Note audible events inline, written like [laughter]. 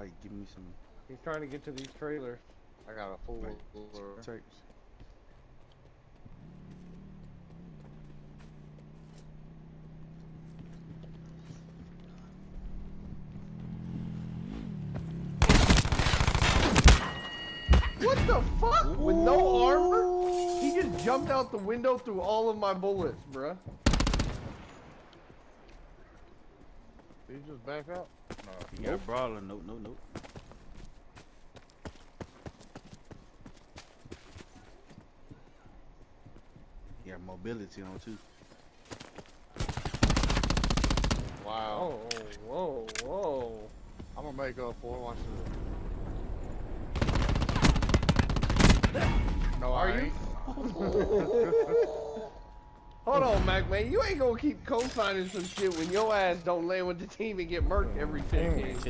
Like, give me some He's trying to get to these trailers. I got a full. Right. tapes. What the fuck? With no armor? He just jumped out the window through all of my bullets, bruh. Did you just back out? No. You got a brawler. Nope, nope, nope. You got mobility on too. Wow. Oh, whoa, whoa. I'm gonna make up for it. Watch this. No, Are I you? [laughs] [laughs] Hold on, Mac, man. You ain't gonna keep co-signing some shit when your ass don't land with the team and get murked every 10 games.